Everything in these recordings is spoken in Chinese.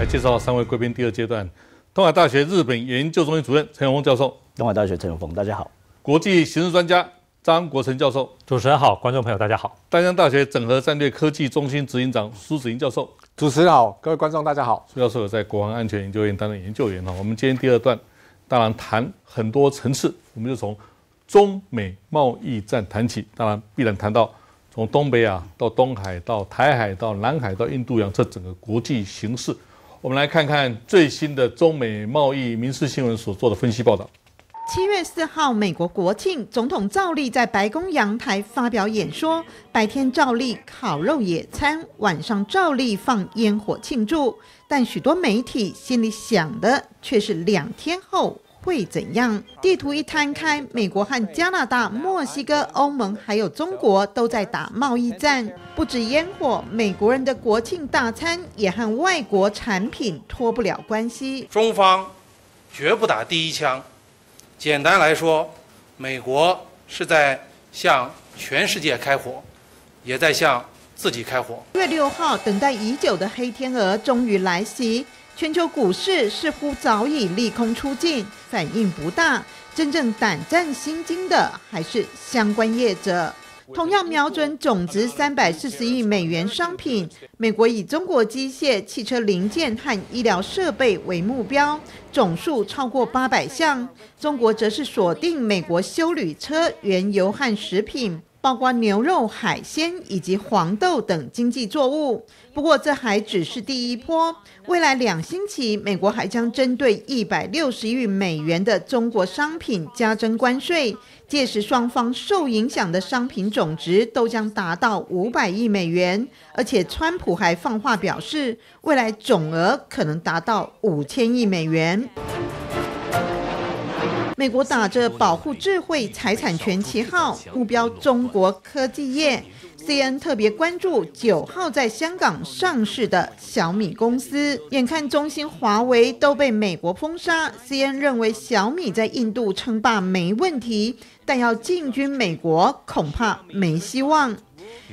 来介绍三位贵宾。第二阶段，东海大学日本研究中心主任陈永峰教授，东海大学陈永峰，大家好。国际形势专家张国成教授，主持人好，观众朋友大家好。丹江大学整合战略科技中心执行长苏子英教授，主持人好，各位观众大家好。苏教授在国防安全研究院担任研究员哈。我们今天第二段，当然谈很多层次，我们就从中美贸易战谈起，当然必然谈到。从东北亚到东海，到台海，到南海，到印度洋，这整个国际形势，我们来看看最新的中美贸易民事新闻所做的分析报道。七月四号，美国国庆，总统照例在白宫阳台发表演说，白天照例烤肉野餐，晚上照例放烟火庆祝。但许多媒体心里想的却是两天后。会怎样？地图一摊开，美国和加拿大、墨西哥、欧盟还有中国都在打贸易战。不止烟火，美国人的国庆大餐也和外国产品脱不了关系。中方绝不打第一枪。简单来说，美国是在向全世界开火，也在向自己开火。月六号，等待已久的黑天鹅终于来袭。全球股市似乎早已利空出尽，反应不大。真正胆战心惊的还是相关业者。同样瞄准总值三百四十亿美元商品，美国以中国机械、汽车零件和医疗设备为目标，总数超过八百项；中国则是锁定美国修旅车、原油和食品。包括牛肉、海鲜以及黄豆等经济作物。不过，这还只是第一波。未来两星期，美国还将针对一百六十亿美元的中国商品加征关税。届时，双方受影响的商品总值都将达到五百亿美元。而且，川普还放话表示，未来总额可能达到五千亿美元。美国打着保护智慧财产权旗号，目标中国科技业。C N 特别关注九号在香港上市的小米公司。眼看中兴、华为都被美国封杀，C N 认为小米在印度称霸没问题，但要进军美国恐怕没希望。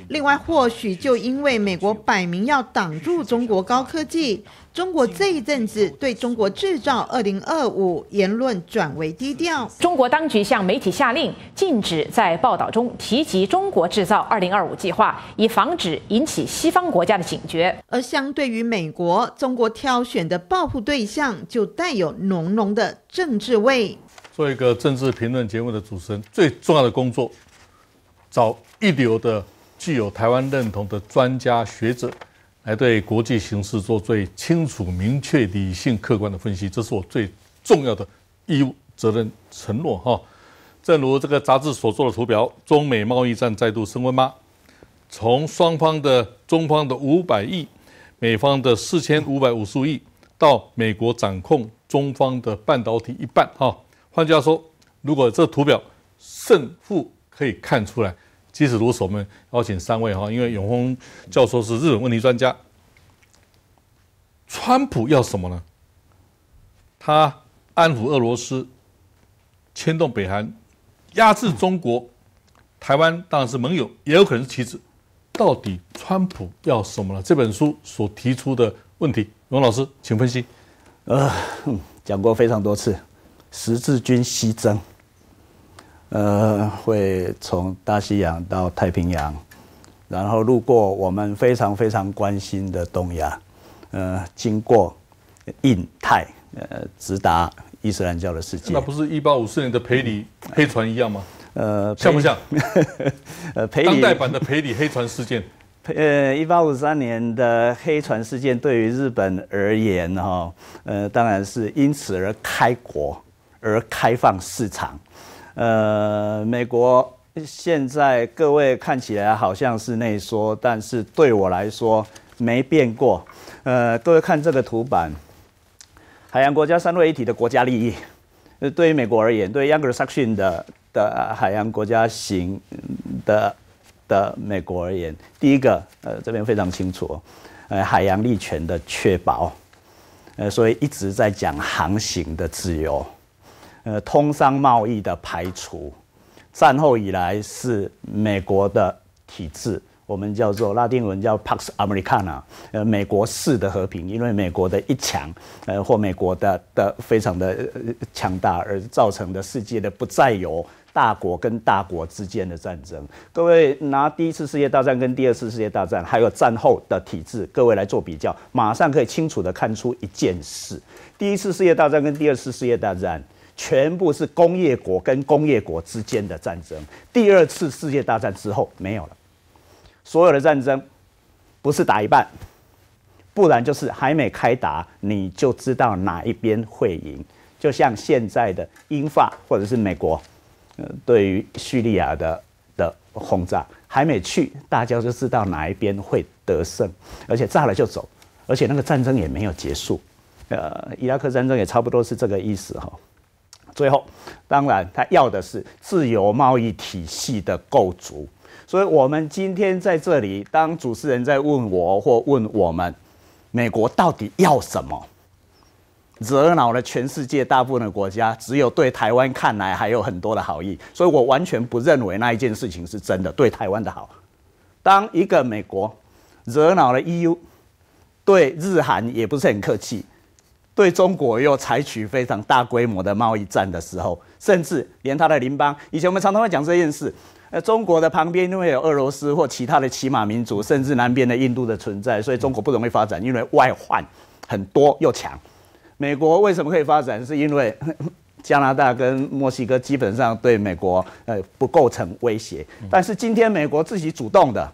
另外，或许就因为美国摆明要挡住中国高科技，中国这一阵子对中国制造二零二五言论转为低调。中国当局向媒体下令，禁止在报道中提及中国制造二零二五计划，以防止引起西方国家的警觉。而相对于美国，中国挑选的报复对象就带有浓浓的政治味。做一个政治评论节目的主持人，最重要的工作，找一流的。具有台湾认同的专家学者，来对国际形势做最清楚、明确、理性、客观的分析，这是我最重要的义务、责任、承诺。哈，正如这个杂志所做的图表，中美贸易战再度升温吗？从双方的中方的五百亿，美方的四千五百五十亿，到美国掌控中方的半导体一半。哈，换句话说，如果这图表胜负可以看出来。即使如此，我们邀请三位哈，因为永峰教授是日本问题专家。川普要什么呢？他安抚俄罗斯，牵动北韩，压制中国，台湾当然是盟友，也有可能是棋子。到底川普要什么呢？这本书所提出的问题，永老师，请分析。呃，讲过非常多次，十字军西征。呃，会从大西洋到太平洋，然后路过我们非常非常关心的东亚，呃，经过印太，呃，直达伊斯兰教的世界。那不是一八五四年的培里黑船一样吗？呃，像不像？呃，培里当代版的培里黑船事件。呃，一八五三年的黑船事件对于日本而言，哈，呃，当然是因此而开国，而开放市场。呃，美国现在各位看起来好像是内缩，但是对我来说没变过。呃，各位看这个图版，海洋国家三位一体的国家利益，呃，对于美国而言，对 Younger Section 的的海洋国家型的的美国而言，第一个，呃，这边非常清楚，呃，海洋利权的确保，呃，所以一直在讲航行的自由。呃，通商贸易的排除，战后以来是美国的体制我们叫做拉丁文叫 Pax Americana，呃，美国式的和平，因为美国的一强，呃，或美国的的非常的强大而造成的世界的不再有大国跟大国之间的战争。各位拿第一次世界大战跟第二次世界大战，还有战后的体制，各位来做比较，马上可以清楚的看出一件事：第一次世界大战跟第二次世界大战。全部是工业国跟工业国之间的战争。第二次世界大战之后没有了，所有的战争不是打一半，不然就是还没开打你就知道哪一边会赢。就像现在的英法或者是美国，呃，对于叙利亚的的轰炸还没去，大家就知道哪一边会得胜，而且炸了就走，而且那个战争也没有结束。呃，伊拉克战争也差不多是这个意思哈。最后，当然他要的是自由贸易体系的构筑。所以，我们今天在这里，当主持人在问我或问我们，美国到底要什么，惹恼了全世界大部分的国家，只有对台湾看来还有很多的好意。所以我完全不认为那一件事情是真的对台湾的好。当一个美国惹恼了 EU，对日韩也不是很客气。对中国又采取非常大规模的贸易战的时候，甚至连他的邻邦，以前我们常常会讲这件事。呃，中国的旁边因为有俄罗斯或其他的骑马民族，甚至南边的印度的存在，所以中国不容易发展，因为外患很多又强。美国为什么可以发展？是因为 加拿大跟墨西哥基本上对美国呃不构成威胁。但是今天美国自己主动的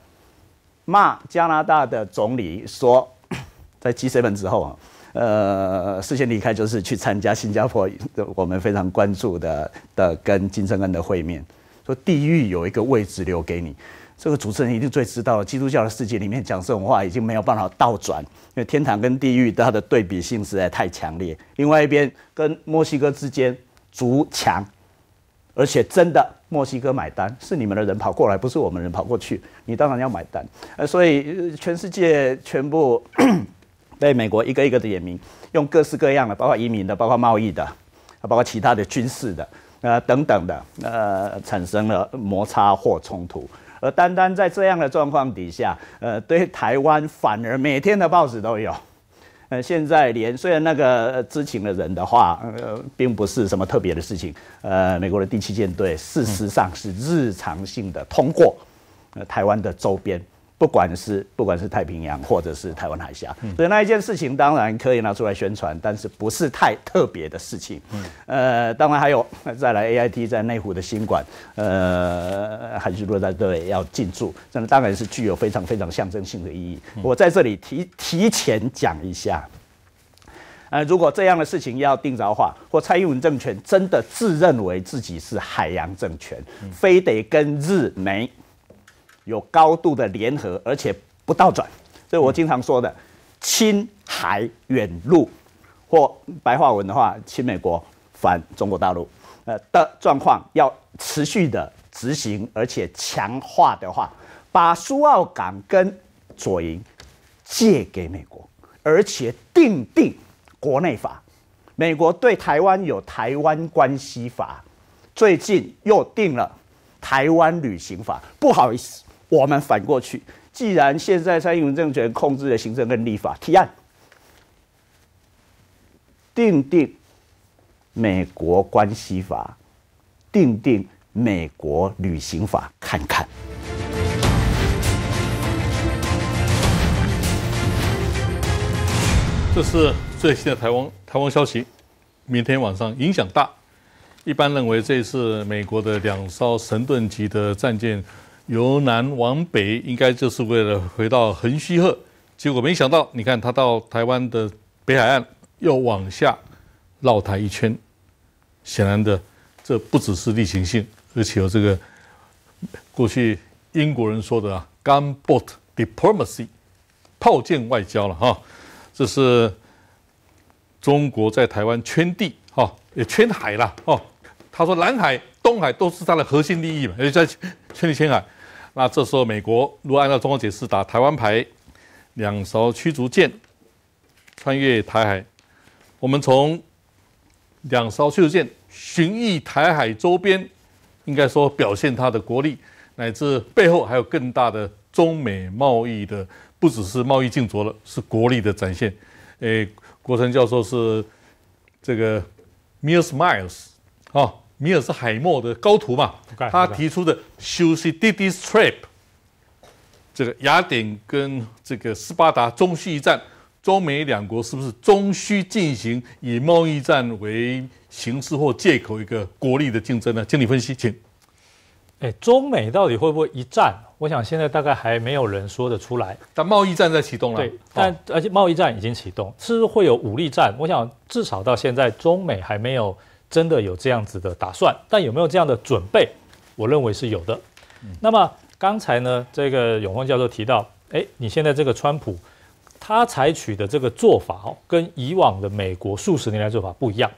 骂加拿大的总理说，在 G7 之后啊。呃，事先离开就是去参加新加坡我们非常关注的的跟金正恩的会面，说地狱有一个位置留给你。这个主持人一定最知道，基督教的世界里面讲这种话已经没有办法倒转，因为天堂跟地狱它的对比性实在太强烈。另外一边跟墨西哥之间逐强，而且真的墨西哥买单，是你们的人跑过来，不是我们人跑过去，你当然要买单。呃，所以全世界全部。被美国一个一个的点名，用各式各样的，包括移民的，包括贸易的，包括其他的军事的，呃等等的，呃产生了摩擦或冲突。而单单在这样的状况底下，呃对台湾反而每天的报纸都有。呃现在连虽然那个知情的人的话，呃并不是什么特别的事情，呃美国的第七舰队事实上是日常性的通过，台湾的周边。不管是不管是太平洋或者是台湾海峡，所以那一件事情当然可以拿出来宣传，但是不是太特别的事情。呃，当然还有再来 A I T 在内湖的新馆，呃，还是说在这里要进驻，这当然是具有非常非常象征性的意义。我在这里提提前讲一下，呃，如果这样的事情要定着话，或蔡英文政权真的自认为自己是海洋政权，非得跟日美。有高度的联合，而且不倒转，所以我经常说的“亲海远陆”或白话文的话，“亲美国，反中国大陆”呃的状况要持续的执行，而且强化的话，把苏澳港跟左营借给美国，而且定定国内法。美国对台湾有《台湾关系法》，最近又定了《台湾旅行法》。不好意思。我们反过去，既然现在蔡英文政权控制了行政跟立法，提案定定美国关系法，定定美国旅行法，看看。这是最新的台湾台湾消息，明天晚上影响大。一般认为，这次美国的两艘神盾级的战舰。由南往北，应该就是为了回到横须贺，结果没想到，你看他到台湾的北海岸，又往下绕台一圈。显然的，这不只是例行性，而且有这个过去英国人说的啊，gunboat diplomacy，炮舰外交了哈。这是中国在台湾圈地哈，也圈海了哦。他说南海。东海都是它的核心利益嘛，也在千里千海。那这时候，美国如果按照中国解释打台湾牌，两艘驱逐舰穿越台海，我们从两艘驱逐舰巡弋台海周边，应该说表现它的国力，乃至背后还有更大的中美贸易的不只是贸易竞逐了，是国力的展现。诶，国成教授是这个 Miles Miles 啊，米尔斯海默的高徒嘛，他提出的休息弟弟 trip，这个雅典跟这个斯巴达中西一战。中美两国是不是终需进行以贸易战为形式或借口一个国力的竞争呢？经理分析，请。哎，中美到底会不会一战？我想现在大概还没有人说得出来。但贸易战在启动了，对，但而且贸易战已经启动，是不是会有武力战？我想至少到现在，中美还没有真的有这样子的打算。但有没有这样的准备？我认为是有的。那么刚才呢，这个永峰教授提到，哎，你现在这个川普。他采取的这个做法哦，跟以往的美国数十年来做法不一样。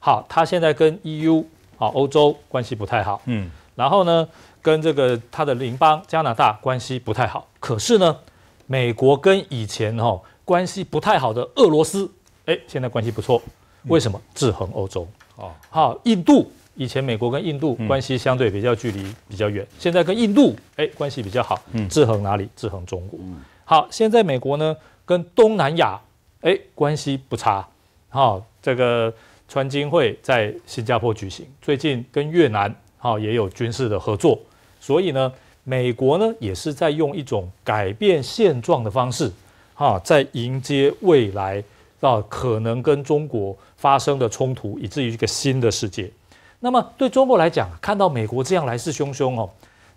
好，他现在跟 EU 啊欧洲关系不太好，嗯，然后呢，跟这个他的邻邦加拿大关系不太好。可是呢，美国跟以前哈关系不太好的俄罗斯，哎，现在关系不错。为什么？制衡欧洲。哦，好，印度以前美国跟印度关系相对比较距离比较远，现在跟印度哎关系比较好。嗯，制衡哪里？制衡中国。好，现在美国呢？跟东南亚，哎，关系不差。好，这个川金会在新加坡举行，最近跟越南，好也有军事的合作。所以呢，美国呢也是在用一种改变现状的方式，哈，在迎接未来啊可能跟中国发生的冲突，以至于一个新的世界。那么对中国来讲，看到美国这样来势汹汹哦，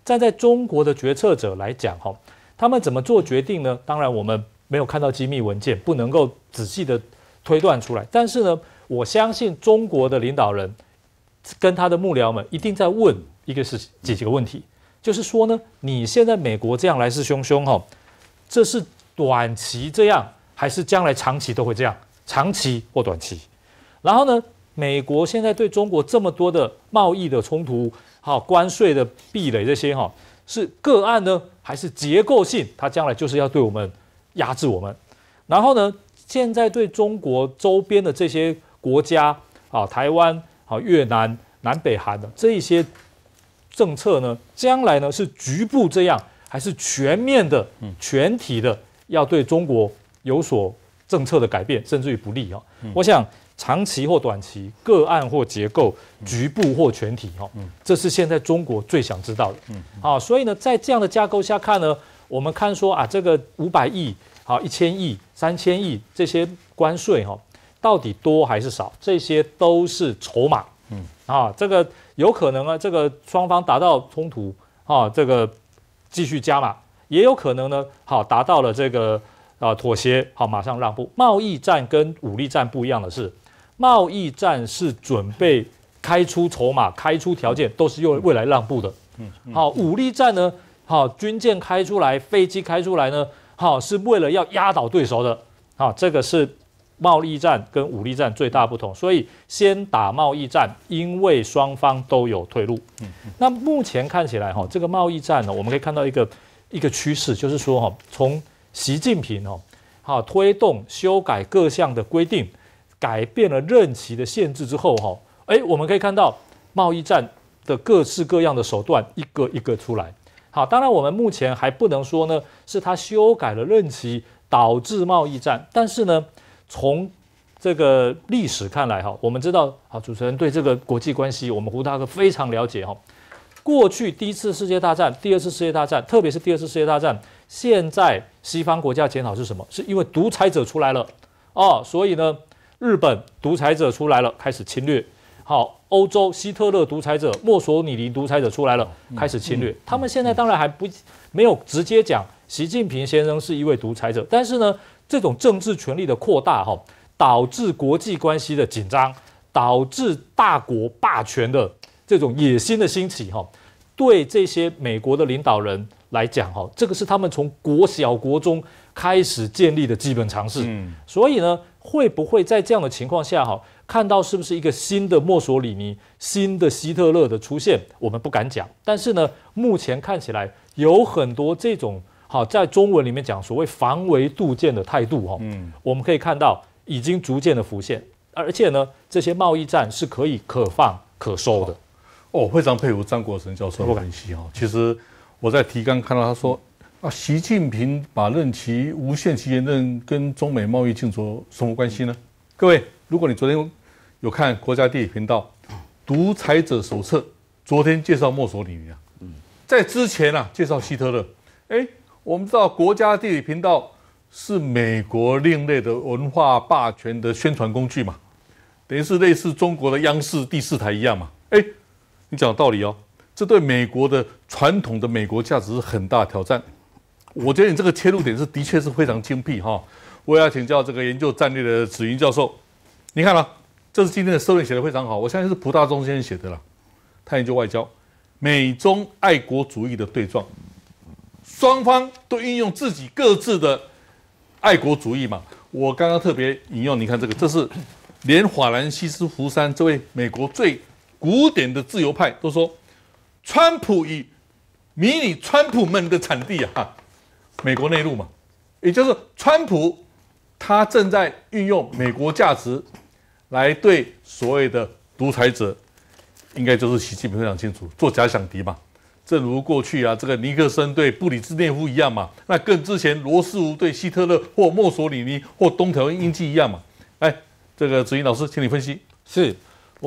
站在中国的决策者来讲哈，他们怎么做决定呢？当然我们。没有看到机密文件，不能够仔细的推断出来。但是呢，我相信中国的领导人跟他的幕僚们一定在问一个是几几个问题，就是说呢，你现在美国这样来势汹汹哈，这是短期这样，还是将来长期都会这样？长期或短期？然后呢，美国现在对中国这么多的贸易的冲突，好关税的壁垒这些哈，是个案呢，还是结构性？它将来就是要对我们？压制我们，然后呢？现在对中国周边的这些国家啊，台湾、啊越南、南北韩的这一些政策呢，将来呢是局部这样，还是全面的、全体的要对中国有所政策的改变，甚至于不利啊？我想长期或短期、个案或结构、局部或全体哈，这是现在中国最想知道的。好，所以呢，在这样的架构下看呢。我们看说啊，这个五百亿、好一千亿、三千亿这些关税哈，到底多还是少？这些都是筹码。嗯啊，这个有可能啊，这个双方达到冲突啊，这个继续加码，也有可能呢，好达到了这个啊妥协，好马上让步。贸易战跟武力战不一样的是，贸易战是准备开出筹码、开出条件，都是用未来让步的。嗯，好，武力战呢？好，军舰开出来，飞机开出来呢？好，是为了要压倒对手的。好，这个是贸易战跟武力战最大不同。所以先打贸易战，因为双方都有退路。嗯，那目前看起来哈，这个贸易战呢，我们可以看到一个一个趋势，就是说哈，从习近平哦，好推动修改各项的规定，改变了任期的限制之后哈，哎，我们可以看到贸易战的各式各样的手段一个一个出来。好，当然我们目前还不能说呢，是他修改了任期导致贸易战。但是呢，从这个历史看来，哈，我们知道，好，主持人对这个国际关系，我们胡大哥非常了解，哈。过去第一次世界大战、第二次世界大战，特别是第二次世界大战，现在西方国家检讨是什么？是因为独裁者出来了，哦，所以呢，日本独裁者出来了，开始侵略。好，欧洲希特勒独裁者、墨索里尼独裁者出来了，开始侵略。他们现在当然还不没有直接讲习近平先生是一位独裁者，但是呢，这种政治权力的扩大，哈，导致国际关系的紧张，导致大国霸权的这种野心的兴起，哈，对这些美国的领导人来讲，哈，这个是他们从国小国中开始建立的基本常识。嗯，所以呢，会不会在这样的情况下，哈？看到是不是一个新的墨索里尼、新的希特勒的出现，我们不敢讲。但是呢，目前看起来有很多这种好在中文里面讲所谓防微杜渐的态度哈。嗯，我们可以看到已经逐渐的浮现，而且呢，这些贸易战是可以可放可收的。哦，非常佩服张国成教授的分析哈。其实我在提纲看到他说，啊，习近平把任期无限期延任，跟中美贸易竞争什么关系呢？各位，如果你昨天有看国家地理频道《独裁者手册》，昨天介绍墨索里尼啊，在之前啊介绍希特勒。哎，我们知道国家地理频道是美国另类的文化霸权的宣传工具嘛，等于是类似中国的央视第四台一样嘛。哎，你讲道理哦，这对美国的传统的美国价值是很大挑战。我觉得你这个切入点是的确是非常精辟哈。我也要请教这个研究战略的子云教授，你看了，这是今天的社论写的非常好，我相信是蒲大中先生写的了。他研究外交，美中爱国主义的对撞，双方都运用自己各自的爱国主义嘛。我刚刚特别引用，你看这个，这是连法兰西斯福山这位美国最古典的自由派都说，川普与迷你川普们的产地啊。美国内陆嘛，也就是川普，他正在运用美国价值来对所谓的独裁者，应该就是习近平非常清楚，做假想敌嘛。正如过去啊，这个尼克森对布里兹涅夫一样嘛。那更之前罗斯福对希特勒或墨索里尼或东条英机一样嘛。哎，这个子英老师，请你分析。是，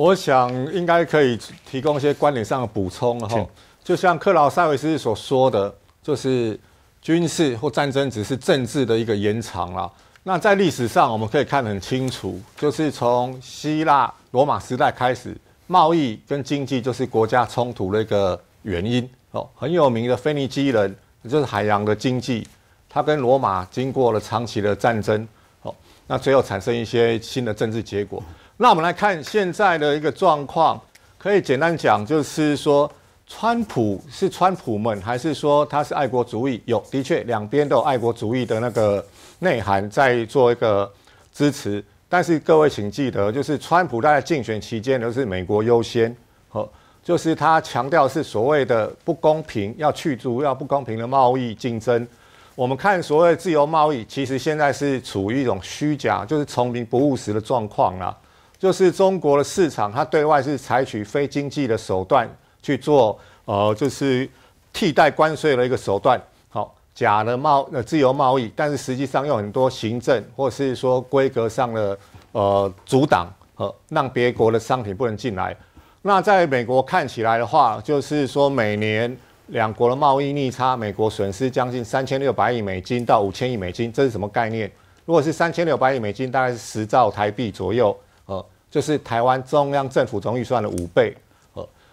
我想应该可以提供一些观点上的补充哈。就像克劳塞维斯所说的，就是。军事或战争只是政治的一个延长了。那在历史上，我们可以看得很清楚，就是从希腊罗马时代开始，贸易跟经济就是国家冲突的一个原因。哦，很有名的腓尼基人，就是海洋的经济，他跟罗马经过了长期的战争，哦，那最后产生一些新的政治结果。那我们来看现在的一个状况，可以简单讲，就是说。川普是川普们，还是说他是爱国主义？有，的确两边都有爱国主义的那个内涵在做一个支持。但是各位请记得，就是川普在竞选期间都是美国优先，和就是他强调是所谓的不公平，要去除要不公平的贸易竞争。我们看所谓自由贸易，其实现在是处于一种虚假，就是聪明不务实的状况啦。就是中国的市场，它对外是采取非经济的手段。去做呃，就是替代关税的一个手段，好假的贸呃自由贸易，但是实际上有很多行政或是说规格上的呃阻挡和让别国的商品不能进来。那在美国看起来的话，就是说每年两国的贸易逆差，美国损失将近三千六百亿美金到五千亿美金，这是什么概念？如果是三千六百亿美金，大概是十兆台币左右，就是台湾中央政府总预算的五倍。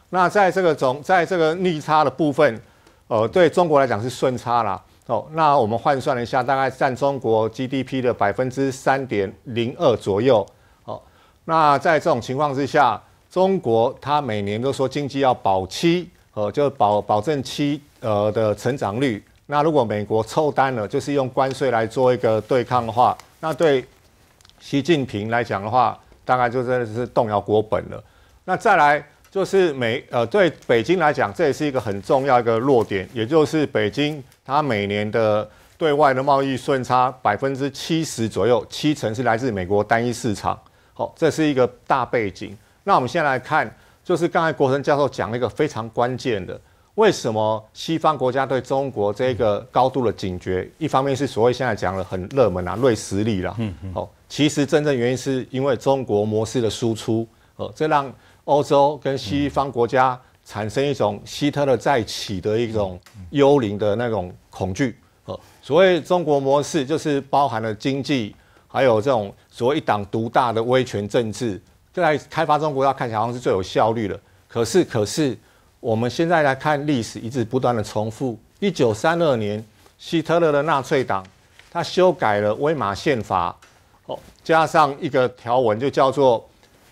那在这个总在这个逆差的部分，呃，对中国来讲是顺差啦。哦。那我们换算了一下，大概占中国 GDP 的百分之三点零二左右。哦，那在这种情况之下，中国它每年都说经济要保七，呃，就保保证七呃的成长率。那如果美国凑单了，就是用关税来做一个对抗的话，那对习近平来讲的话，大概就真的是动摇国本了。那再来。就是美呃，对北京来讲，这也是一个很重要一个弱点，也就是北京它每年的对外的贸易顺差百分之七十左右，七成是来自美国单一市场。好，这是一个大背景。那我们先来看，就是刚才国成教授讲了一个非常关键的，为什么西方国家对中国这个高度的警觉？一方面是所谓现在讲的很热门啊，瑞实力啦。嗯嗯。哦，其实真正原因是因为中国模式的输出，哦，这让欧洲跟西方国家产生一种希特勒再起的一种幽灵的那种恐惧。哦，所谓中国模式，就是包含了经济，还有这种所谓一党独大的威权政治，在开发中国家看起来好像是最有效率的。可是，可是我们现在来看历史，一直不断的重复。一九三二年，希特勒的纳粹党，他修改了威玛宪法，哦，加上一个条文，就叫做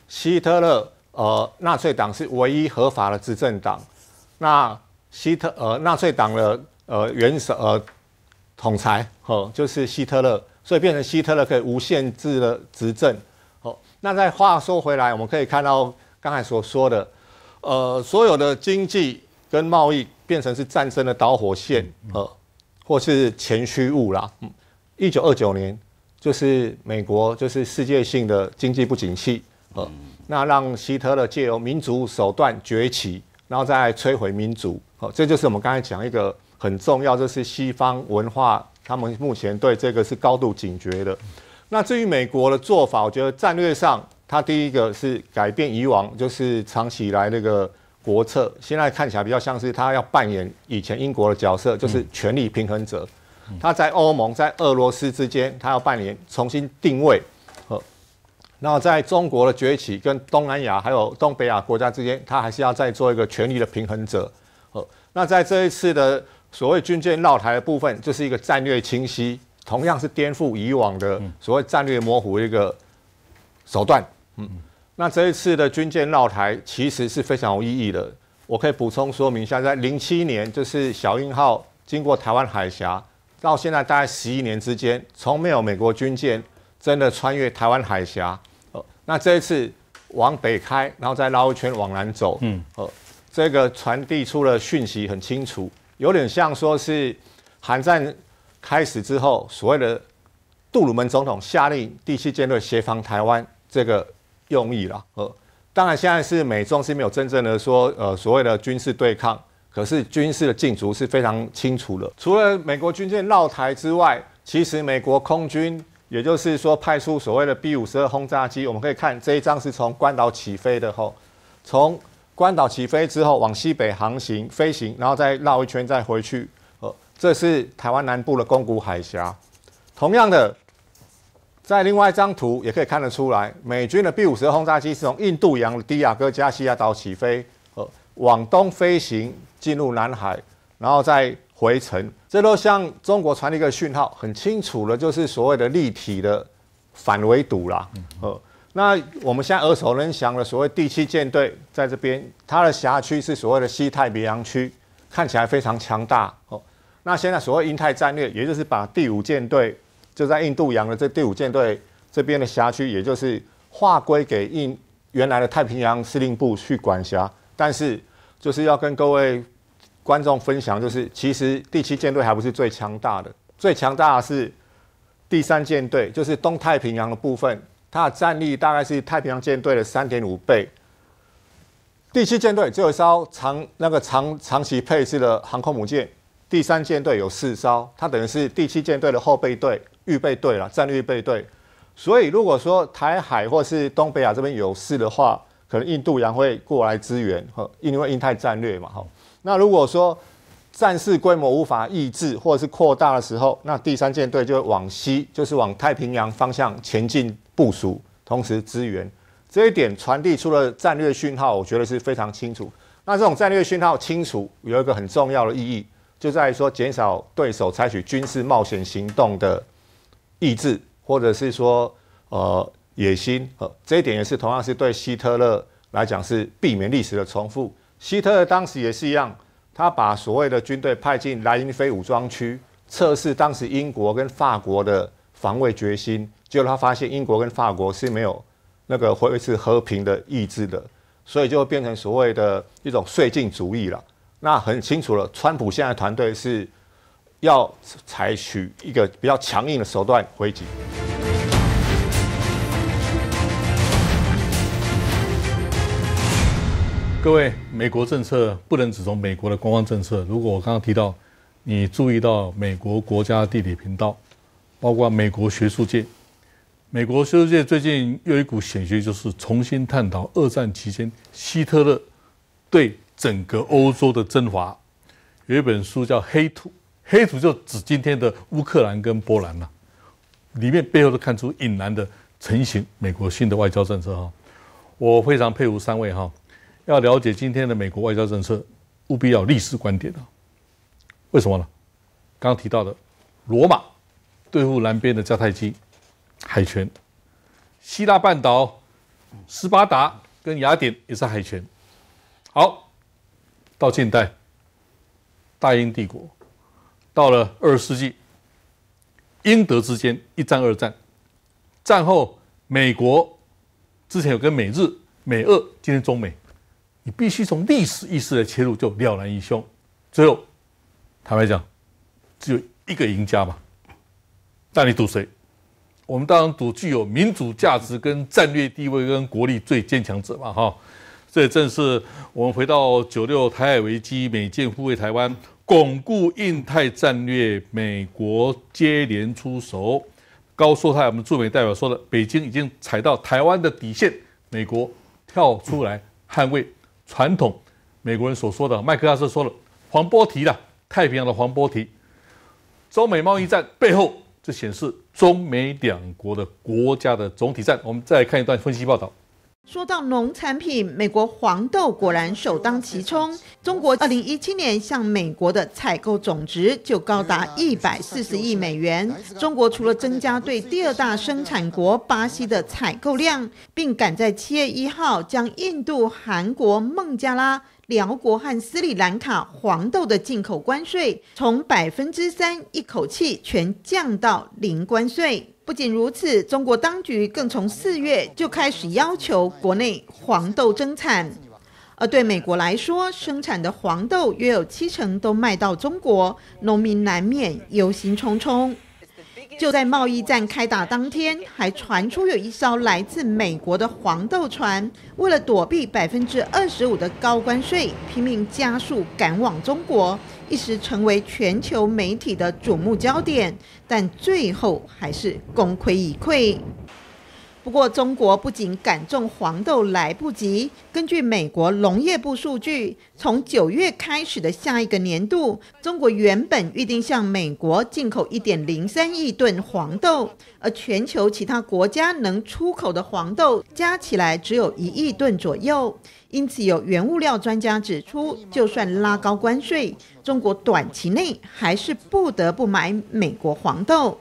希特勒。呃，纳粹党是唯一合法的执政党。那希特呃，纳粹党的呃元首呃统裁，哦，就是希特勒，所以变成希特勒可以无限制的执政。哦，那再话说回来，我们可以看到刚才所说的，呃，所有的经济跟贸易变成是战争的导火线，呃，或是前驱物啦。嗯，一九二九年就是美国就是世界性的经济不景气，呃。那让希特勒借由民族手段崛起，然后再摧毁民族，好，这就是我们刚才讲一个很重要，就是西方文化，他们目前对这个是高度警觉的。那至于美国的做法，我觉得战略上，它第一个是改变以往就是长期以来那个国策，现在看起来比较像是他要扮演以前英国的角色，就是权力平衡者。他在欧盟、在俄罗斯之间，他要扮演重新定位。呃，那在中国的崛起跟东南亚还有东北亚国家之间，他还是要再做一个权力的平衡者。呃，那在这一次的所谓军舰绕台的部分，就是一个战略清晰。同样是颠覆以往的所谓战略模糊的一个手段。嗯，那这一次的军舰绕台其实是非常有意义的。我可以补充说明一下，在零七年就是小鹰号经过台湾海峡，到现在大概十一年之间，从没有美国军舰真的穿越台湾海峡。呃，那这一次往北开，然后再绕一圈往南走。嗯，呃，这个传递出了讯息很清楚，有点像说是韩战。开始之后，所谓的杜鲁门总统下令第七舰队协防台湾这个用意了。呃，当然现在是美中是没有真正的说呃所谓的军事对抗，可是军事的禁足是非常清楚的。除了美国军舰绕台之外，其实美国空军也就是说派出所谓的 B 五十二轰炸机，我们可以看这一张是从关岛起飞的吼，从关岛起飞之后往西北航行飞行，然后再绕一圈再回去。呃这是台湾南部的宫古海峡。同样的，在另外一张图也可以看得出来，美军的 B 五十二轰炸机是从印度洋的迪亚哥加西亚岛起飞，呃，往东飞行进入南海，然后再回程。这都向中国传递一个讯号，很清楚的，就是所谓的立体的反围堵啦。呃，那我们现在耳熟能详的所谓第七舰队在这边，它的辖区是所谓的西太平洋区，看起来非常强大哦。那现在所谓印太战略，也就是把第五舰队就在印度洋的这第五舰队这边的辖区，也就是划归给印原来的太平洋司令部去管辖。但是就是要跟各位观众分享，就是其实第七舰队还不是最强大的，最强大的是第三舰队，就是东太平洋的部分，它的战力大概是太平洋舰队的三点五倍。第七舰队只有一艘长那个长长期配置的航空母舰。第三舰队有四艘，它等于是第七舰队的后备队、预备队了，战略预备队。所以如果说台海或是东北亚这边有事的话，可能印度洋会过来支援，哈，因为印太战略嘛，哈。那如果说战事规模无法抑制或者是扩大的时候，那第三舰队就会往西，就是往太平洋方向前进部署，同时支援。这一点传递出了战略讯号，我觉得是非常清楚。那这种战略讯号清楚，有一个很重要的意义。就在于说，减少对手采取军事冒险行动的意志，或者是说，呃，野心。呃，这一点也是同样是对希特勒来讲是避免历史的重复。希特勒当时也是一样，他把所谓的军队派进莱茵非武装区，测试当时英国跟法国的防卫决心。结果他发现英国跟法国是没有那个维持和平的意志的，所以就变成所谓的一种绥靖主义了。那很清楚了，川普现在团队是要采取一个比较强硬的手段回击。各位，美国政策不能只从美国的官方政策。如果我刚刚提到，你注意到美国国家地理频道，包括美国学术界，美国学术界最近有一股显学，就是重新探讨二战期间希特勒对。整个欧洲的征伐，有一本书叫《黑土》，黑土就指今天的乌克兰跟波兰了。里面背后都看出隐然的成型美国新的外交政策哈。我非常佩服三位哈。要了解今天的美国外交政策，务必要历史观点的。为什么呢？刚刚提到的罗马对付南边的迦太基海权，希腊半岛斯巴达跟雅典也是海权。好。到近代，大英帝国，到了二十世纪，英德之间一战、二战，战后美国之前有跟美日、美俄，今天中美，你必须从历史意识来切入，就了然于胸。最后，坦白讲，只有一个赢家嘛？那你赌谁？我们当然赌具有民主价值、跟战略地位、跟国力最坚强者嘛，哈。这也正是我们回到九六台海危机，美舰护卫台湾，巩固印太战略，美国接连出手。高硕泰，我们驻美代表说的，北京已经踩到台湾的底线，美国跳出来捍卫传统。美国人所说的，麦克阿瑟说了，黄波提的太平洋的黄波提，中美贸易战背后，这显示中美两国的国家的总体战。我们再来看一段分析报道。说到农产品，美国黄豆果然首当其冲。中国二零一七年向美国的采购总值就高达一百四十亿美元。中国除了增加对第二大生产国巴西的采购量，并赶在七月一号将印度、韩国、孟加拉、辽国和斯里兰卡黄豆的进口关税从百分之三一口气全降到零关税。不仅如此，中国当局更从四月就开始要求国内黄豆增产。而对美国来说，生产的黄豆约有七成都卖到中国，农民难免忧心忡忡。就在贸易战开打当天，还传出有一艘来自美国的黄豆船，为了躲避百分之二十五的高关税，拼命加速赶往中国，一时成为全球媒体的瞩目焦点。但最后还是功亏一篑。不过，中国不仅赶种黄豆来不及。根据美国农业部数据，从九月开始的下一个年度，中国原本预定向美国进口一点零三亿吨黄豆，而全球其他国家能出口的黄豆加起来只有一亿吨左右。因此，有原物料专家指出，就算拉高关税，中国短期内还是不得不买美国黄豆。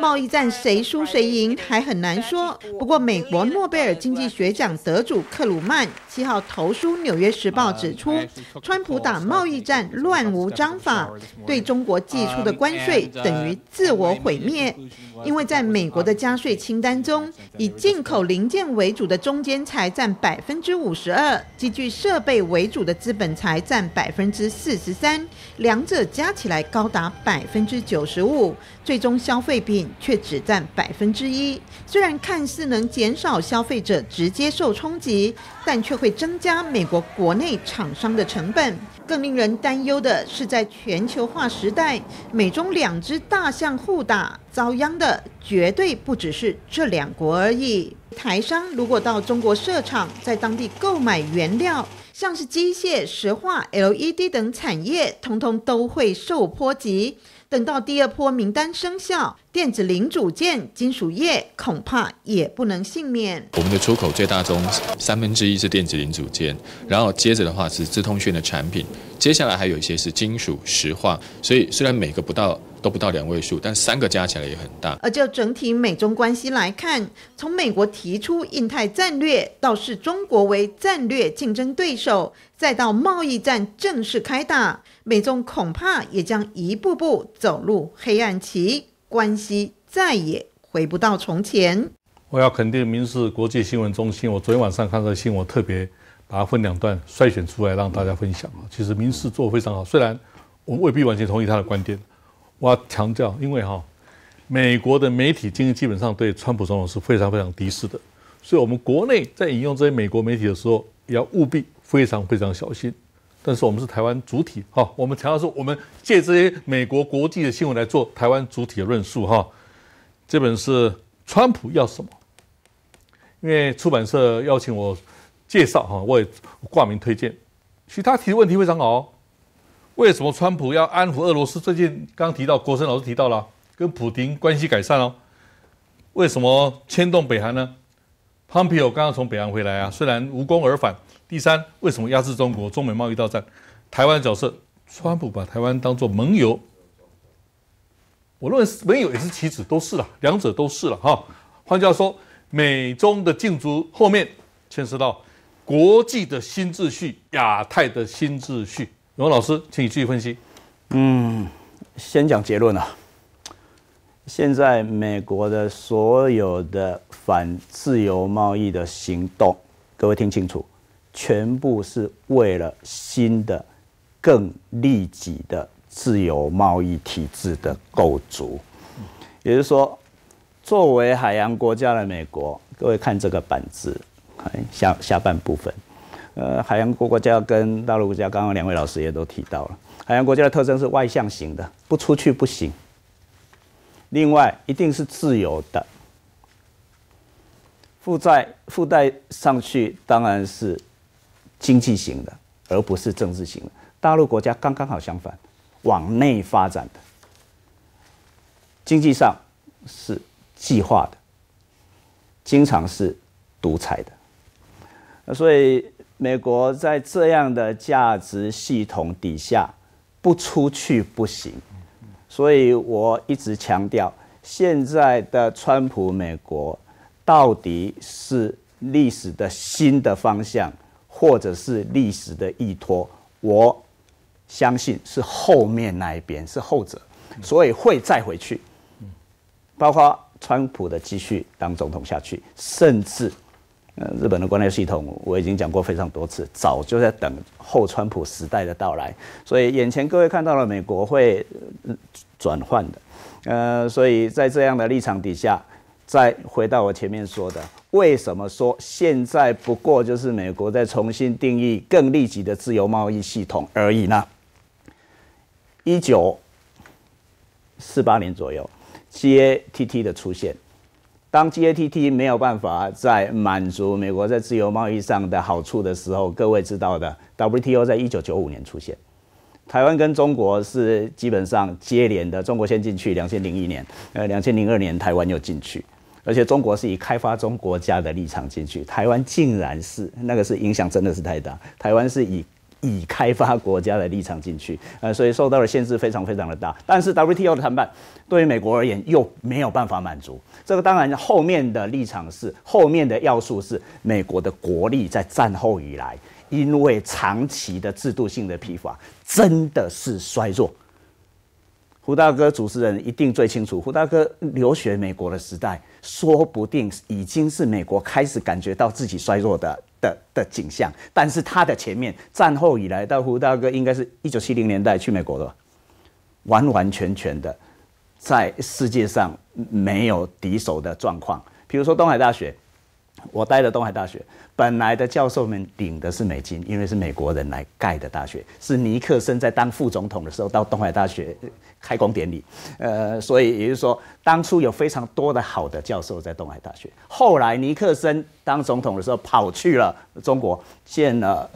贸易战谁输谁赢还很难说。不过，美国诺贝尔经济学奖得主克鲁曼七号投书《纽约时报》指出，川普打贸易战乱无章法，对中国寄出的关税等于自我毁灭。因为在美国的加税清单中，以进口零件为主的中间财占百分之五十二，基具设备为主的资本财占百分之四十三，两者加起来高达百分之九十五，最终消费品却只占百分之一。虽然看似能减少消费者直接受冲击，但却会增加美国国内厂商的成本。更令人担忧的是，在全球化时代，美中两只大象互打，遭殃的绝对不只是这两国而已。台商如果到中国设厂，在当地购买原料，像是机械、石化、LED 等产业，通通都会受波及。等到第二波名单生效，电子零组件、金属业恐怕也不能幸免。我们的出口最大中三分之一是电子零组件，然后接着的话是资通讯的产品，接下来还有一些是金属、石化。所以虽然每个不到都不到两位数，但三个加起来也很大。而就整体美中关系来看，从美国提出印太战略，到视中国为战略竞争对手，再到贸易战正式开打。美中恐怕也将一步步走入黑暗期，关系再也回不到从前。我要肯定民事国际新闻中心，我昨天晚上看到新闻，我特别把它分两段筛选出来让大家分享啊。其实民事做得非常好，虽然我未必完全同意他的观点，我要强调，因为哈，美国的媒体今天基本上对川普总统是非常非常敌视的，所以我们国内在引用这些美国媒体的时候，也要务必非常非常小心。但是我们是台湾主体，哈，我们强调说，我们借这些美国国际的新闻来做台湾主体的论述，哈。这本是川普要什么？因为出版社邀请我介绍，哈，我也挂名推荐。其他提的问题非常好，为什么川普要安抚俄罗斯？最近刚提到，国生老师提到了，跟普京关系改善哦。为什么牵动北韩呢？Pompeo 刚刚从北韩回来啊，虽然无功而返。第三，为什么压制中国？中美贸易大战，台湾角色，川普把台湾当做盟友，我认为盟友也是棋子，都是了，两者都是了哈。换句话说，美中的竞逐后面牵涉到国际的新秩序、亚太的新秩序。荣老师，请你继续分析。嗯，先讲结论啊。现在美国的所有的反自由贸易的行动，各位听清楚。全部是为了新的、更利己的自由贸易体制的构筑。也就是说，作为海洋国家的美国，各位看这个板子，看下下半部分，呃，海洋国家跟大陆国家，刚刚两位老师也都提到了，海洋国家的特征是外向型的，不出去不行。另外，一定是自由的，负债附带上去当然是经济型的，而不是政治型的。大陆国家刚刚好相反，往内发展的，经济上是计划的，经常是独裁的。那所以美国在这样的价值系统底下，不出去不行。所以我一直强调，现在的川普美国到底是历史的新的方向，或者是历史的依托？我相信是后面那一边，是后者，所以会再回去，包括川普的继续当总统下去，甚至。呃，日本的官僚系统我已经讲过非常多次，早就在等后川普时代的到来。所以眼前各位看到了美国会转换的，呃，所以在这样的立场底下，再回到我前面说的，为什么说现在不过就是美国在重新定义更立即的自由贸易系统而已呢？一九四八年左右，GATT 的出现。当 GATT 没有办法在满足美国在自由贸易上的好处的时候，各位知道的，WTO 在一九九五年出现，台湾跟中国是基本上接连的，中国先进去，两千零一年，呃，两千零二年台湾又进去，而且中国是以开发中国家的立场进去，台湾竟然是那个是影响真的是太大，台湾是以。以开发国家的立场进去，呃，所以受到的限制非常非常的大。但是 WTO 的谈判对于美国而言又没有办法满足。这个当然后面的立场是，后面的要素是美国的国力在战后以来，因为长期的制度性的疲乏，真的是衰弱。胡大哥主持人一定最清楚，胡大哥留学美国的时代，说不定已经是美国开始感觉到自己衰弱的。的的景象，但是他的前面战后以来到胡大哥应该是一九七零年代去美国的，完完全全的在世界上没有敌手的状况。比如说东海大学，我待的东海大学，本来的教授们领的是美金，因为是美国人来盖的大学，是尼克森在当副总统的时候到东海大学。开工典礼，呃，所以也就是说，当初有非常多的好的教授在东海大学。后来尼克森当总统的时候，跑去了中国，见了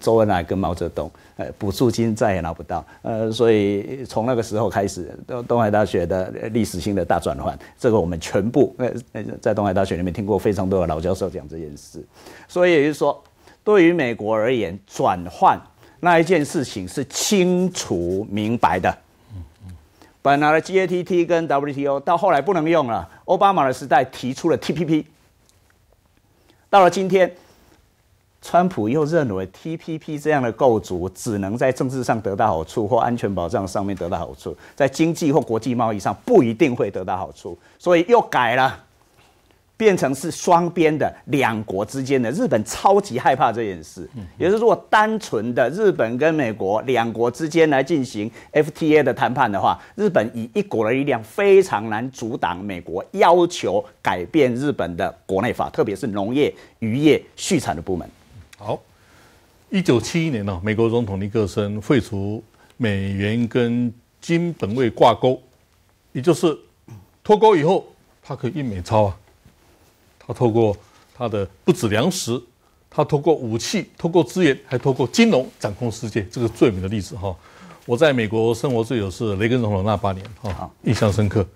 周恩来跟毛泽东，呃，补助金再也拿不到，呃，所以从那个时候开始，东东海大学的历史性的大转换，这个我们全部呃在东海大学里面听过非常多的老教授讲这件事。所以也就是说，对于美国而言，转换那一件事情是清楚明白的。本来的 GATT 跟 WTO 到后来不能用了，奥巴马的时代提出了 TPP，到了今天，川普又认为 TPP 这样的构筑只能在政治上得到好处或安全保障上面得到好处，在经济或国际贸易上不一定会得到好处，所以又改了。变成是双边的两国之间的，日本超级害怕这件事。也就是说，单纯的日本跟美国两国之间来进行 FTA 的谈判的话，日本以一国的力量非常难阻挡美国要求改变日本的国内法，特别是农业、渔业、畜产的部门。好，一九七一年呢，美国总统尼克森废除美元跟金本位挂钩，也就是脱钩以后，它可以印美钞啊。他透过他的不止粮食，他透过武器，透过资源，还透过金融掌控世界，这个最美的例子哈。我在美国生活最久是雷根总统那八年哈，印象深刻。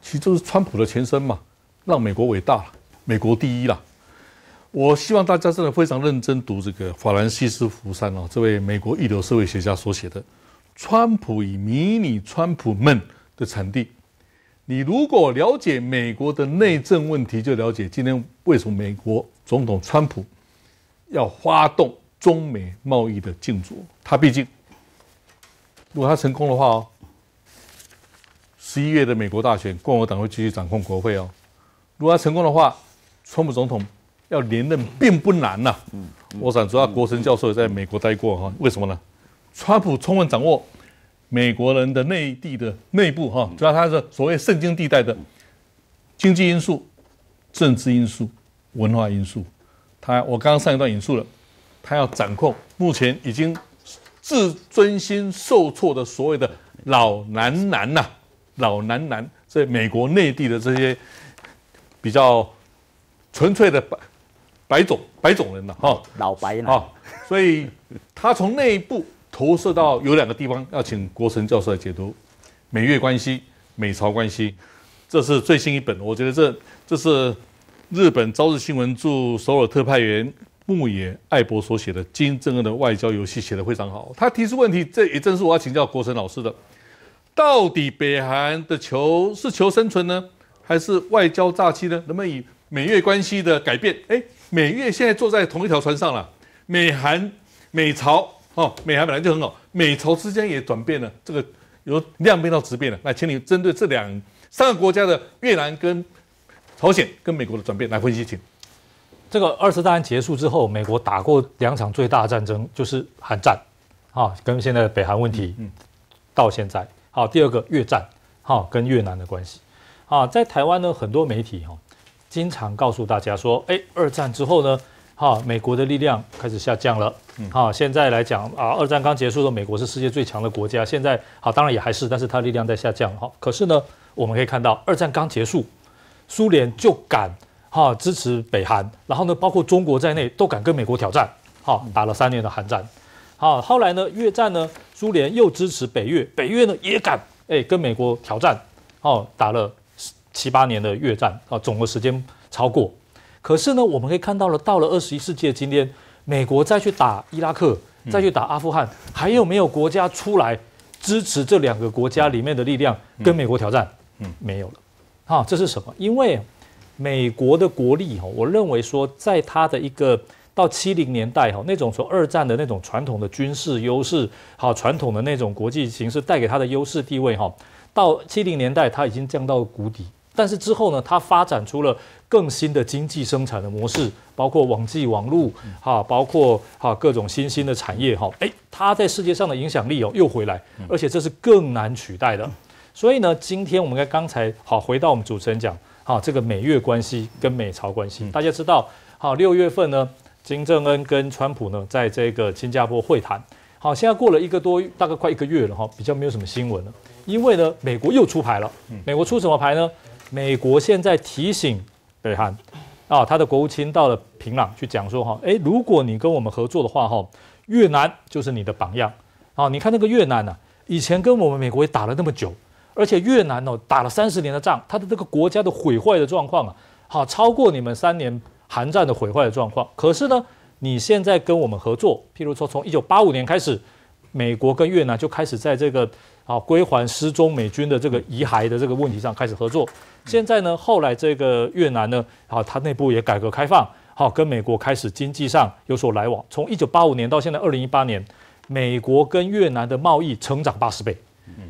其实就是川普的前身嘛，让美国伟大，美国第一啦。我希望大家真的非常认真读这个法兰西斯福山哦，这位美国一流社会学家所写的《川普与迷你川普们的产地》。你如果了解美国的内政问题，就了解今天为什么美国总统川普要发动中美贸易的竞逐。他毕竟，如果他成功的话哦，十一月的美国大选，共和党会继续掌控国会哦。如果他成功的话，川普总统要连任并不难呐。我想，主要国成教授也在美国待过哈。为什么呢？川普充分掌握。美国人的内地的内部哈，主要它是所谓圣经地带的经济因素、政治因素、文化因素。他我刚刚上一段引述了，他要掌控目前已经自尊心受挫的所谓的老男男呐，老男男在美国内地的这些比较纯粹的白白种白种人呐，哈，老白男。啊，所以他从内部投射到有两个地方，要请国成教授来解读美越关系、美朝关系。这是最新一本，我觉得这这是日本朝日新闻驻首尔特派员牧野爱博所写的金正恩的外交游戏，写的非常好。他提出问题，这也正是我要请教国成老师的：到底北韩的求是求生存呢，还是外交诈欺呢？能不能以美越关系的改变？哎，美越现在坐在同一条船上了，美韩、美朝哦，美韩本来就很好，美朝之间也转变了，这个由量变到质变了。那请你针对这两。三个国家的越南跟朝鲜跟美国的转变来分析，请。这个二次大战结束之后，美国打过两场最大的战争，就是韩战，啊，跟现在的北韩问题，到现在，好，第二个越战，好，跟越南的关系，啊，在台湾呢，很多媒体哈，经常告诉大家说，哎，二战之后呢，哈，美国的力量开始下降了，好，现在来讲啊，二战刚结束的美国是世界最强的国家，现在好，当然也还是，但是它力量在下降，哈，可是呢。我们可以看到，二战刚结束，苏联就敢哈支持北韩，然后呢，包括中国在内都敢跟美国挑战，好打了三年的韩战，好后来呢，越战呢，苏联又支持北越，北越呢也敢哎跟美国挑战，哦打了七八年的越战，啊总的时间超过，可是呢，我们可以看到了，到了二十一世纪的今天，美国再去打伊拉克，再去打阿富汗，还有没有国家出来支持这两个国家里面的力量跟美国挑战？嗯，没有了，哈，这是什么？因为美国的国力哈，我认为说，在它的一个到七零年代哈，那种从二战的那种传统的军事优势，好传统的那种国际形势带给它的优势地位哈，到七零年代它已经降到谷底。但是之后呢，它发展出了更新的经济生产的模式，包括网际网络，哈，包括哈各种新兴的产业哈，哎，它在世界上的影响力哦又回来，而且这是更难取代的。所以呢，今天我们刚才好回到我们主持人讲，好这个美越关系跟美朝关系，大家知道，好六月份呢，金正恩跟川普呢在这个新加坡会谈，好现在过了一个多，大概快一个月了哈，比较没有什么新闻了，因为呢，美国又出牌了，美国出什么牌呢？美国现在提醒北韩，啊，他的国务卿到了平壤去讲说哈，诶，如果你跟我们合作的话哈，越南就是你的榜样，啊，你看那个越南呢，以前跟我们美国也打了那么久。而且越南哦打了三十年的仗，他的这个国家的毁坏的状况啊，好超过你们三年韩战的毁坏的状况。可是呢，你现在跟我们合作，譬如说从一九八五年开始，美国跟越南就开始在这个啊归还失踪美军的这个遗骸的这个问题上开始合作。现在呢，后来这个越南呢，啊，它内部也改革开放，好跟美国开始经济上有所来往。从一九八五年到现在二零一八年，美国跟越南的贸易成长八十倍。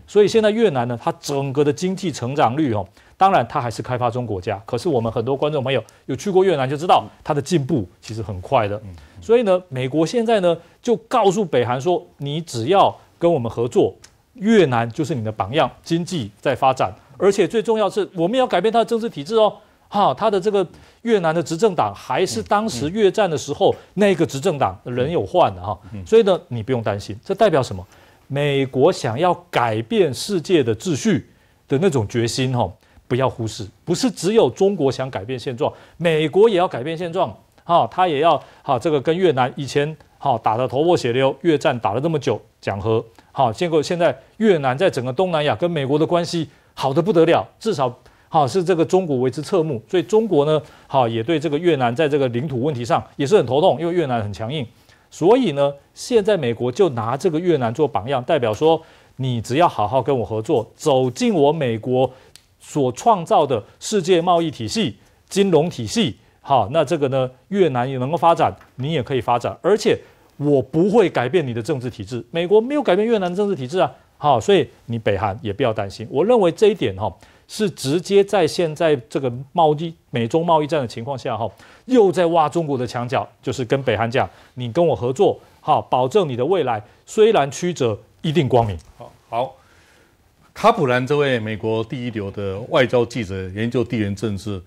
所以现在越南呢，它整个的经济成长率哦，当然它还是开发中国家，可是我们很多观众朋友有去过越南就知道，它的进步其实很快的。所以呢，美国现在呢就告诉北韩说，你只要跟我们合作，越南就是你的榜样，经济在发展，而且最重要是我们要改变它的政治体制哦。哈，它的这个越南的执政党还是当时越战的时候那个执政党人有换的哈，所以呢，你不用担心，这代表什么？美国想要改变世界的秩序的那种决心，哈，不要忽视，不是只有中国想改变现状，美国也要改变现状，哈，他也要，哈，这个跟越南以前，哈，打得头破血流，越战打了那么久，讲和，好，结果现在越南在整个东南亚跟美国的关系好的不得了，至少，好是这个中国为之侧目，所以中国呢，好也对这个越南在这个领土问题上也是很头痛，因为越南很强硬。所以呢，现在美国就拿这个越南做榜样，代表说，你只要好好跟我合作，走进我美国所创造的世界贸易体系、金融体系，好，那这个呢，越南也能够发展，你也可以发展，而且我不会改变你的政治体制，美国没有改变越南的政治体制啊，好，所以你北韩也不要担心，我认为这一点哈。是直接在现在这个贸易美中贸易战的情况下，哈，又在挖中国的墙角，就是跟北韩讲，你跟我合作，好，保证你的未来虽然曲折，一定光明。好，好，卡普兰这位美国第一流的外交记者，研究地缘政治，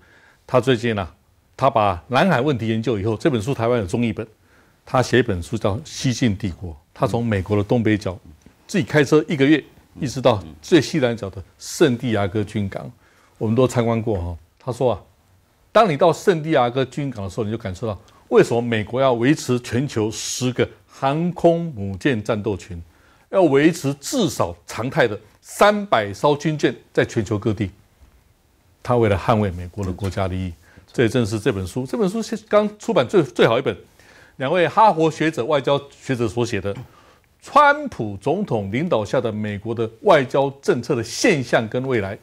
他最近呢，他把南海问题研究以后，这本书台湾有中译本，他写一本书叫《西进帝国》，他从美国的东北角自己开车一个月，一直到最西南角的圣地亚哥军港，我们都参观过哈。他说啊，当你到圣地亚哥军港的时候，你就感受到为什么美国要维持全球十个航空母舰战斗群，要维持至少常态的三百艘军舰在全球各地。他为了捍卫美国的国家利益，这也正是这本书。这本书是刚出版最最好一本。两位哈佛学者、外交学者所写的《川普总统领导下的美国的外交政策的现象跟未来》，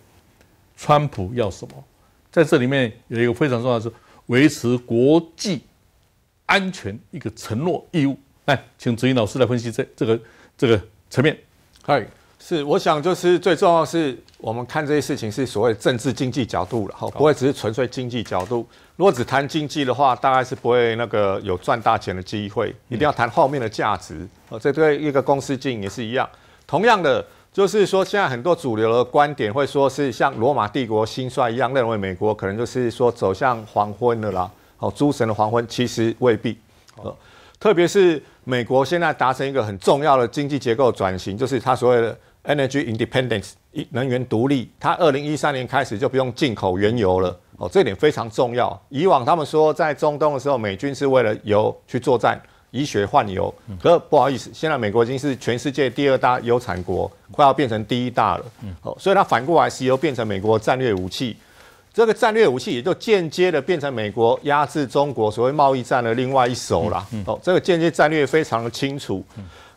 川普要什么？在这里面有一个非常重要的是维持国际安全一个承诺义务。来，请子怡老师来分析这这个这个层面。嗨，是我想就是最重要是我们看这些事情是所谓政治经济角度了，哈，不会只是纯粹经济角度。如果只谈经济的话，大概是不会那个有赚大钱的机会，一定要谈后面的价值。哦，这对一个公司经营也是一样。同样的，就是说现在很多主流的观点会说是像罗马帝国兴衰一样，认为美国可能就是说走向黄昏了啦。哦，诸神的黄昏其实未必。哦，特别是美国现在达成一个很重要的经济结构转型，就是它所谓的 energy independence，能源独立。它二零一三年开始就不用进口原油了。哦，这点非常重要。以往他们说在中东的时候，美军是为了油去作战，以血换油。可不好意思，现在美国已经是全世界第二大油产国，快要变成第一大了。哦，所以它反过来，石油变成美国战略武器。这个战略武器也就间接的变成美国压制中国所谓贸易战的另外一手了。哦，这个间接战略非常的清楚。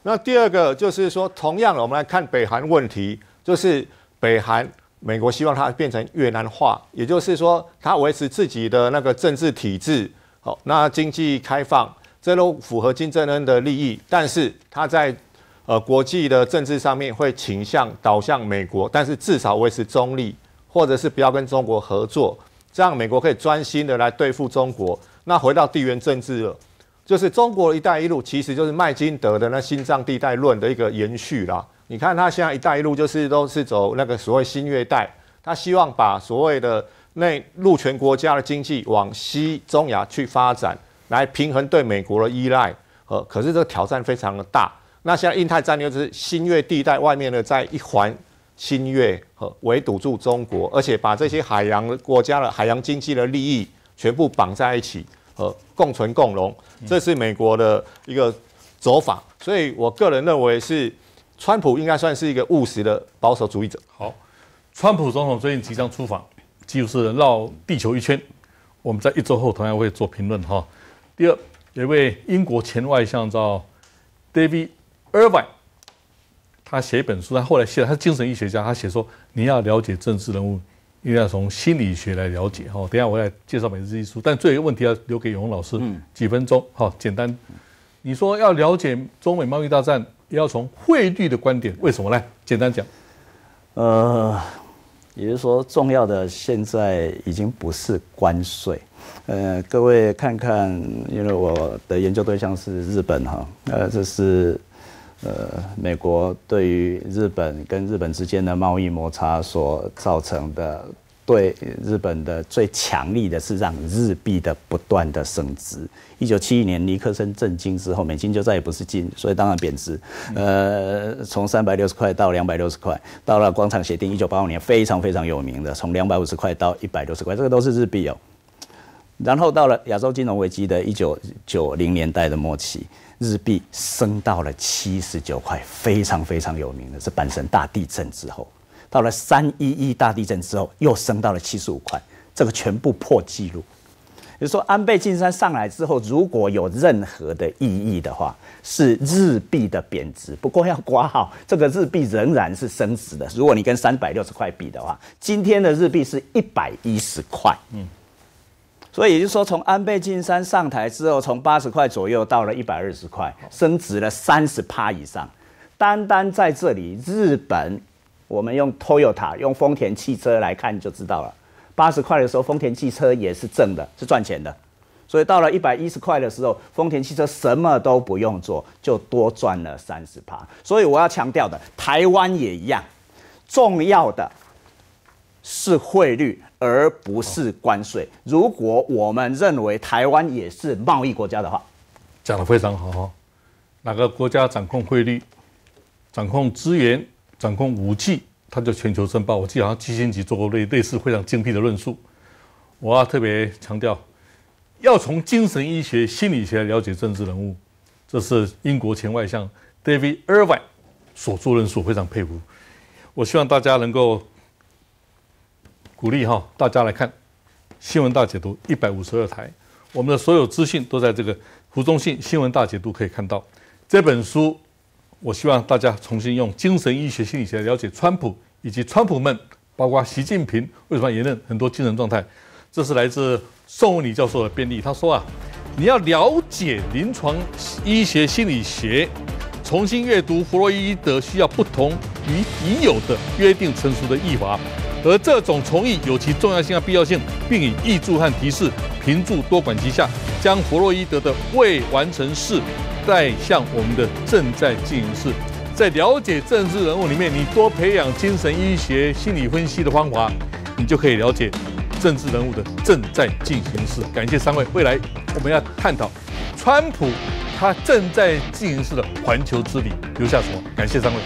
那第二个就是说，同样的，我们来看北韩问题，就是北韩。美国希望它变成越南化，也就是说，它维持自己的那个政治体制，好，那经济开放，这都符合金正恩的利益。但是它在呃国际的政治上面会倾向导向美国，但是至少维持中立，或者是不要跟中国合作，这样美国可以专心的来对付中国。那回到地缘政治了，就是中国“一带一路”其实就是麦金德的那心脏地带论的一个延续啦。你看，他现在“一带一路”就是都是走那个所谓新月带，他希望把所谓的那陆权国家的经济往西中亚去发展，来平衡对美国的依赖。呃，可是这个挑战非常的大。那现在印太战略就是新月地带外面的在一环新月，和，围堵住中国，而且把这些海洋国家的海洋经济的利益全部绑在一起，呃，共存共荣，这是美国的一个走法。所以我个人认为是。川普应该算是一个务实的保守主义者。好，川普总统最近即将出访，几乎是绕地球一圈。我们在一周后同样会做评论哈。第二，有一位英国前外相叫 David Irvine，他写一本书，他后来写，他是精神医学家，他写说你要了解政治人物，一定要从心理学来了解哈。等下我来介绍每日一书，但最后一个问题要留给永龙老师，几分钟好，简单。你说要了解中美贸易大战。要从汇率的观点，为什么呢？简单讲，呃，也就是说，重要的现在已经不是关税。呃，各位看看，因为我的研究对象是日本哈，呃，这是呃美国对于日本跟日本之间的贸易摩擦所造成的。对日本的最强力的是让日币的不断的升值。一九七一年尼克森震惊之后，美金就再也不是金，所以当然贬值。呃，从三百六十块到两百六十块，到了广场协定，一九八五年非常非常有名的，从两百五十块到一百六十块，这个都是日币哦。然后到了亚洲金融危机的一九九零年代的末期，日币升到了七十九块，非常非常有名的是阪神大地震之后。到了三一一大地震之后，又升到了七十五块，这个全部破纪录。也就是说，安倍晋三上来之后，如果有任何的意义的话，是日币的贬值。不过要挂号，这个日币仍然是升值的。如果你跟三百六十块比的话，今天的日币是一百一十块。嗯，所以也就是说，从安倍晋三上台之后，从八十块左右到了一百二十块，升值了三十趴以上。单单在这里，日本。我们用 Toyota 用丰田汽车来看就知道了，八十块的时候，丰田汽车也是挣的，是赚钱的。所以到了一百一十块的时候，丰田汽车什么都不用做，就多赚了三十趴。所以我要强调的，台湾也一样，重要的是汇率，而不是关税。如果我们认为台湾也是贸易国家的话，讲得非常好哈。哪个国家掌控汇率、掌控资源、掌控武器，它就全球争霸。我记得好像基辛格做过类类似非常精辟的论述。我要特别强调，要从精神医学、心理学了解政治人物，这是英国前外相 David Irvine 所做论述，非常佩服。我希望大家能够鼓励哈，大家来看新闻大解读一百五十二台，我们的所有资讯都在这个胡忠信新闻大解读可以看到。这本书，我希望大家重新用精神医学、心理学了解川普以及川普们，包括习近平为什么言论很多精神状态。这是来自宋文礼教授的便利，他说啊，你要了解临床医学、心理学，重新阅读弗洛伊德需要不同于已有的约定成熟的译法，而这种从艺有其重要性和必要性，并以译注和提示评注多管齐下，将弗洛伊德的未完成式。带向我们的正在进行式，在了解政治人物里面，你多培养精神医学、心理分析的方法，你就可以了解政治人物的正在进行式。感谢三位，未来我们要探讨川普他正在进行式的环球之旅留下什么？感谢三位。